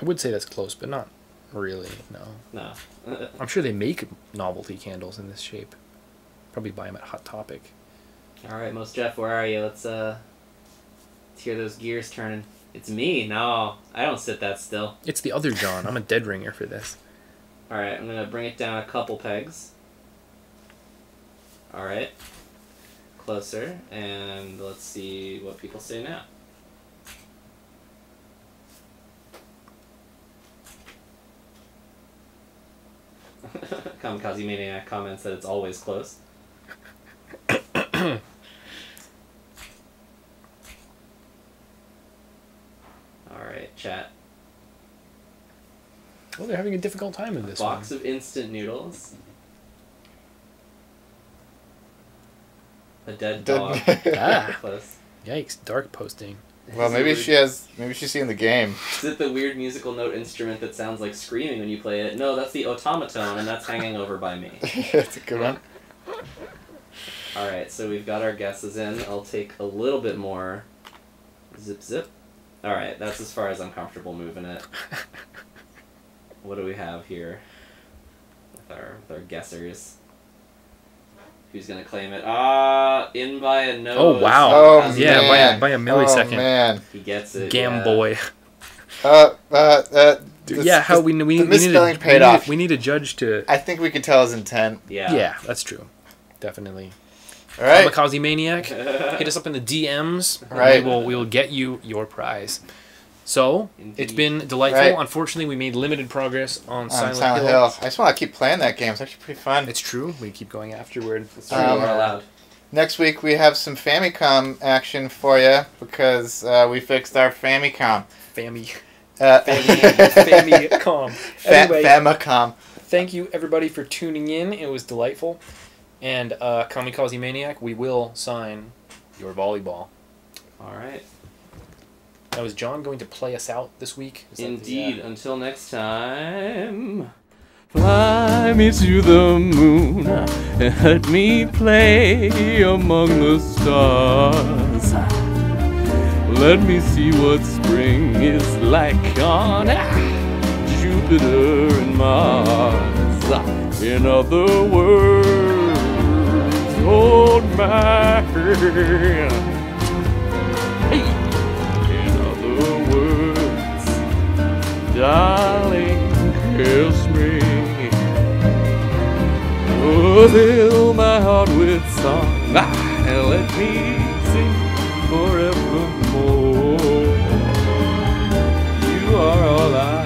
I would say that's close, but not really. No. No. I'm sure they make novelty candles in this shape. Probably buy them at Hot Topic. All right, Mos Def, where are you? Let's uh, let's hear those gears turning. It's me. No, I don't sit that still. It's the other John. I'm a dead ringer for this. All right, I'm gonna bring it down a couple pegs. All right, closer, and let's see what people say now. Kamikaze Maniac comments that it's always close. All right, chat. Well, they're having a difficult time in this Box one. of instant noodles. A dead Dead- dog. Ah. Close. Yikes! Dark posting. Well, maybe she has. Maybe she's seen the game. Is it the weird musical note instrument that sounds like screaming when you play it? No, that's the automaton, and that's hanging over by me. That's a good one. Alright, so we've got our guesses in. I'll take a little bit more. Zip zip. Alright, that's as far as I'm comfortable moving it. What do we have here with our with our guessers? Who's gonna claim it? Ah, in by a nose. Oh, wow. Oh Kamikaze Yeah, by a- man. by a millisecond. Oh man. He gets it. Gam yeah. boy. Uh, uh, uh. this- yeah, how this- we we, we need a, misspelling we paid need, off. we need a judge to. I think we can tell his intent. Yeah. Yeah, that's true. Definitely. All right. Kamikaze Maniac, hit us up in the DMs. and Right. We will we will get you your prize. So it's been delightful. Right. Unfortunately, we made limited progress on On Silent, Silent, Hill. Hill. I just want to keep playing that game. It's actually pretty fun. It's true. We keep going afterward. That's true, Um, we're allowed. Next week we have some Famicom action for you because uh, we fixed our Famicom. Fammy. Uh, Famicom. Fa- Anyway, Famicom. thank you everybody for tuning in. It was delightful. And uh, Kamikaze Maniac, we will sign your volleyball. Alright. Now, is John going to play us out this week? Is the- Indeed. Uh, Until next time. Fly me to the moon and let me play among the stars. Let me see what spring is like on Jupiter and Mars. In other words, hold my hand. darling, kiss me. Oh, fill my heart with song ah, and let me sing forevermore. You are all I.